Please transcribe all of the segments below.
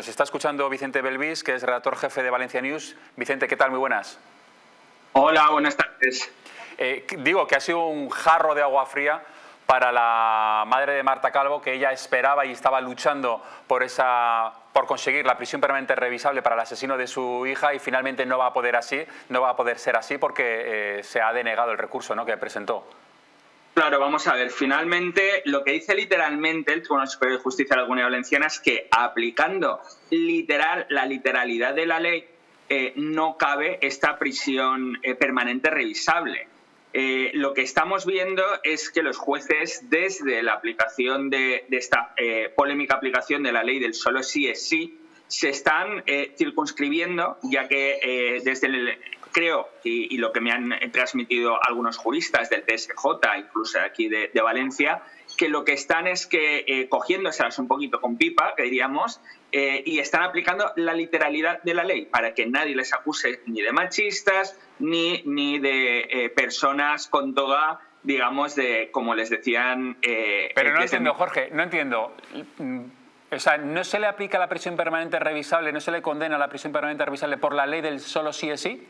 Nos está escuchando Vicente Belvis, que es redactor jefe de Valencia News. Vicente, ¿qué tal? Muy buenas. Hola, buenas tardes. Eh, digo que ha sido un jarro de agua fría para la madre de Marta Calvo, que ella esperaba y estaba luchando por, esa, por conseguir la prisión permanente revisable para el asesino de su hija y finalmente no va a poder, así, no va a poder ser así porque eh, se ha denegado el recurso ¿no? que presentó. Claro, vamos a ver. Finalmente, lo que dice literalmente el Tribunal Superior de Justicia de la Comunidad Valenciana es que aplicando literal la literalidad de la ley eh, no cabe esta prisión eh, permanente revisable. Eh, lo que estamos viendo es que los jueces, desde la aplicación de, de esta polémica aplicación de la ley del solo sí es sí, se están circunscribiendo, ya que desde el, creo, y, lo que me han transmitido algunos juristas del TSJ, incluso aquí de, Valencia, que lo que están es que eh, cogiéndoselas un poquito con pipa, que diríamos, eh, y están aplicando la literalidad de la ley para que nadie les acuse ni de machistas ni, ni de eh, personas con toga, digamos, de, como les decían... Pero no entiendo, Jorge, no entiendo. O sea, ¿no se le aplica la prisión permanente revisable, no se le condena la prisión permanente revisable por la ley del solo sí es sí?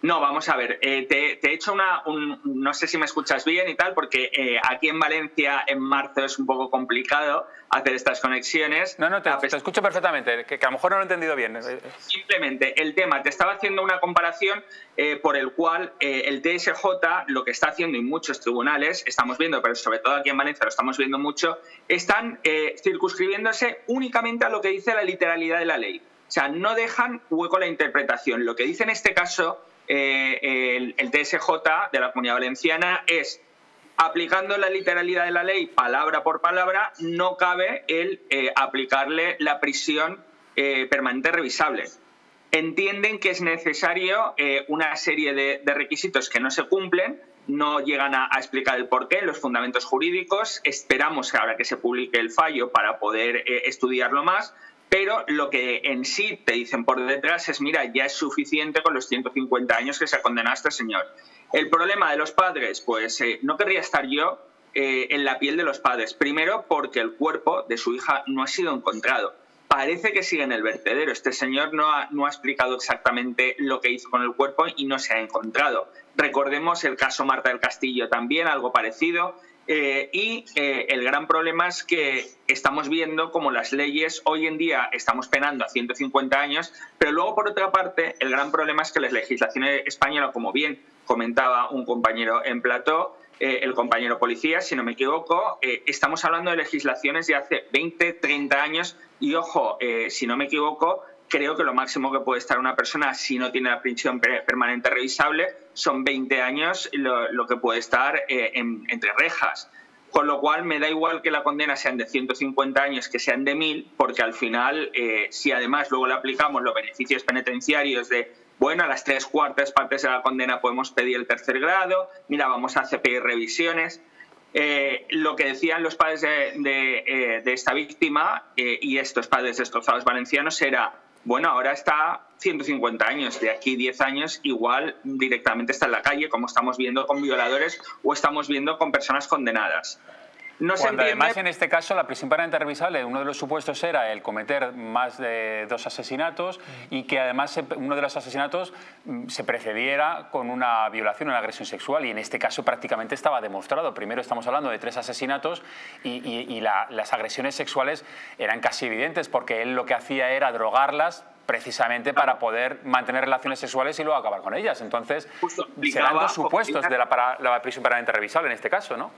No, vamos a ver, eh, te, he hecho una, no sé si me escuchas bien y tal, porque eh, aquí en Valencia en marzo es un poco complicado hacer estas conexiones. No, no, te, escucho perfectamente, que, a lo mejor no lo he entendido bien. Simplemente, el tema, te estaba haciendo una comparación eh, por el cual el TSJ lo que está haciendo en muchos tribunales, estamos viendo, pero sobre todo aquí en Valencia lo estamos viendo mucho, están circunscribiéndose únicamente a lo que dice la literalidad de la ley. O sea, no dejan hueco a la interpretación. Lo que dice en este caso eh, el, TSJ de la Comunidad Valenciana es aplicando la literalidad de la ley palabra por palabra, no cabe el eh, aplicarle la prisión eh, permanente revisable. Entienden que es necesario una serie de, requisitos que no se cumplen, no llegan a, explicar el porqué, los fundamentos jurídicos. Esperamos ahora que se publique el fallo para poder estudiarlo más, pero lo que en sí te dicen por detrás es, mira, ya es suficiente con los 150 años que se ha condenado este señor. El problema de los padres, pues eh, no querría estar yo eh, en la piel de los padres. Primero, porque el cuerpo de su hija no ha sido encontrado. Parece que sigue en el vertedero. Este señor no ha, no ha explicado exactamente lo que hizo con el cuerpo y no se ha encontrado. Recordemos el caso Marta del Castillo también, algo parecido. Eh, y eh, el gran problema es que estamos viendo como las leyes hoy en día estamos penando a 150 años, pero luego por otra parte el gran problema es que la legislación española, como bien comentaba un compañero en plató, eh, el compañero policía, si no me equivoco, estamos hablando de legislaciones de hace 20, 30 años. Y ojo, si no me equivoco, creo que lo máximo que puede estar una persona si no tiene la prisión permanente revisable son 20 años lo, que puede estar eh, entre rejas. Con lo cual me da igual que la condena sean de 150 años que sean de 1000, porque al final, eh, si además luego le aplicamos los beneficios penitenciarios de, bueno, a las tres cuartas partes de la condena podemos pedir el tercer grado, mira, vamos a pedir revisiones. Eh, lo que decían los padres de, de esta víctima y estos padres destrozados valencianos era, bueno, ahora está 150 años, de aquí 10 años igual directamente está en la calle, como estamos viendo con violadores o estamos viendo con personas condenadas. No Cuando además en este caso la prisión permanente revisable, uno de los supuestos era el cometer más de dos asesinatos y que además uno de los asesinatos mm, se precediera con una violación una agresión sexual y en este caso prácticamente estaba demostrado. Primero estamos hablando de tres asesinatos y, las agresiones sexuales eran casi evidentes porque él lo que hacía era drogarlas precisamente para poder mantener relaciones sexuales y luego acabar con ellas. Entonces, serán dos supuestos de la, la prisión permanente revisable en este caso, ¿no?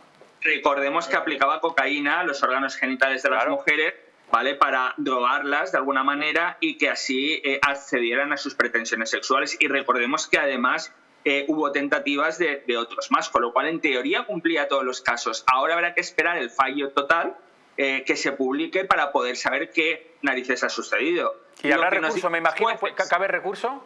Recordemos que aplicaba cocaína a los órganos genitales de las mujeres ¿vale? Para drogarlas de alguna manera y que así eh, accedieran a sus pretensiones sexuales. Y recordemos que además eh, hubo tentativas de, otros más, con lo cual en teoría cumplía todos los casos. Ahora habrá que esperar el fallo total eh, que se publique para poder saber qué narices ha sucedido. ¿Y habrá recurso, me imagino? ¿Cabe recurso?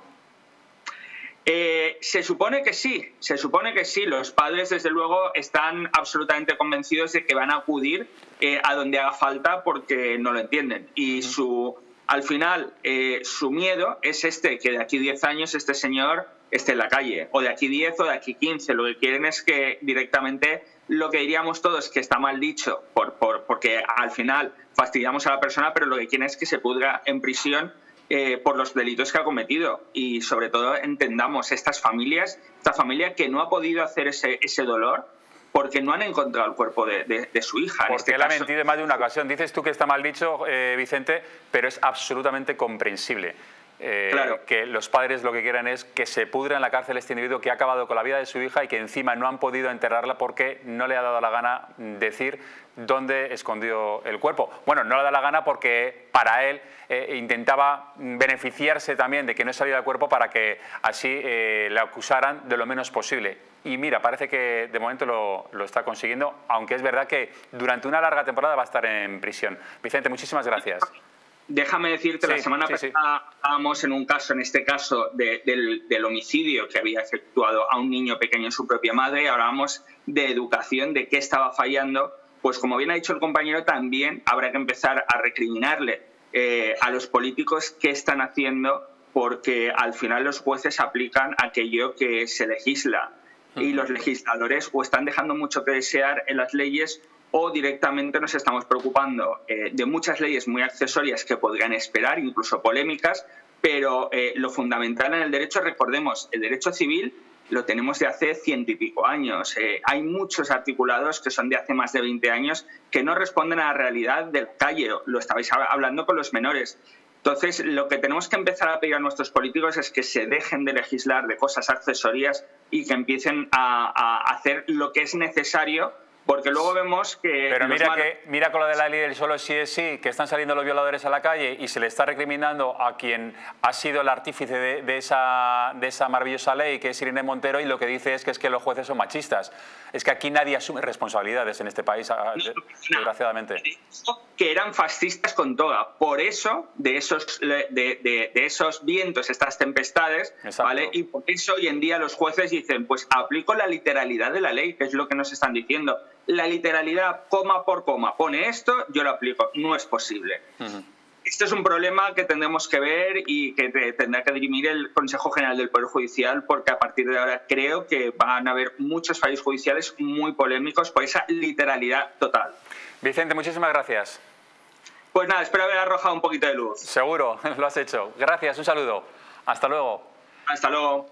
Eh, se supone que sí, se supone que sí. Los padres, desde luego, están absolutamente convencidos de que van a acudir eh, a donde haga falta porque no lo entienden. Y su, Al final, eh, su miedo es este, que de aquí 10 años este señor esté en la calle, o de aquí 10 o de aquí 15. Lo que quieren es que directamente lo que diríamos todos que está mal dicho, por, por, porque al final fastidiamos a la persona, pero lo que quieren es que se pudra en prisión eh, por los delitos que ha cometido. Y sobre todo entendamos estas familias, esta familia que no ha podido hacer ese, ese dolor, porque no han encontrado el cuerpo de, su hija. Porque este él ha mentido en más de una ocasión. Dices tú que está mal dicho, eh, Vicente, pero es absolutamente comprensible. Eh, claro. que los padres lo que quieran es que se pudra en la cárcel este individuo que ha acabado con la vida de su hija y que encima no han podido enterrarla porque no le ha dado la gana decir dónde escondió el cuerpo. Bueno, no le da la gana porque para él eh, intentaba beneficiarse también de que no saliera el cuerpo para que así eh, le acusaran de lo menos posible. Y mira, parece que de momento lo, lo, está consiguiendo, aunque es verdad que durante una larga temporada va a estar en prisión. Vicente, muchísimas gracias. Déjame decirte, la semana pasada estábamos en un caso, en este caso, del, homicidio que había efectuado a un niño pequeño en su propia madre. Hablábamos de educación, de qué estaba fallando. Pues como bien ha dicho el compañero, también habrá que empezar a recriminarle eh, a los políticos qué están haciendo, porque al final los jueces aplican aquello que se legisla. Y los legisladores o están dejando mucho que desear en las leyes o directamente nos estamos preocupando eh, de muchas leyes muy accesorias que podrían esperar, incluso polémicas, pero eh, lo fundamental en el derecho, recordemos, el derecho civil lo tenemos de hace ciento y pico años. Eh, hay muchos articulados que son de hace más de 20 años que no responden a la realidad del calle. Lo estabais hablando con los menores. Entonces, lo que tenemos que empezar a pedir a nuestros políticos es que se dejen de legislar de cosas accesorias y que empiecen a hacer lo que es necesario porque luego vemos que... Pero mira, que, mira con lo de la ley del solo sí es sí, que están saliendo los violadores a la calle y se le está recriminando a quien ha sido el artífice de, esa, de esa maravillosa ley, que es Irene Montero, y lo que dice es que, es que los jueces son machistas. Es que aquí nadie asume responsabilidades en este país, desgraciadamente. Que eran fascistas con toga. Por eso, de esos, de, de, esos vientos, estas tempestades, ¿vale? Y por eso hoy en día los jueces dicen, pues aplico la literalidad de la ley, que es lo que nos están diciendo la literalidad coma por coma pone esto, yo lo aplico. No es posible. Esto es un problema que tendremos que ver y que tendrá que dirimir el Consejo General del Poder Judicial porque a partir de ahora creo que van a haber muchos fallos judiciales muy polémicos por esa literalidad total. Vicente, muchísimas gracias. Pues nada, espero haber arrojado un poquito de luz. Seguro, lo has hecho. Gracias, un saludo. Hasta luego. Hasta luego.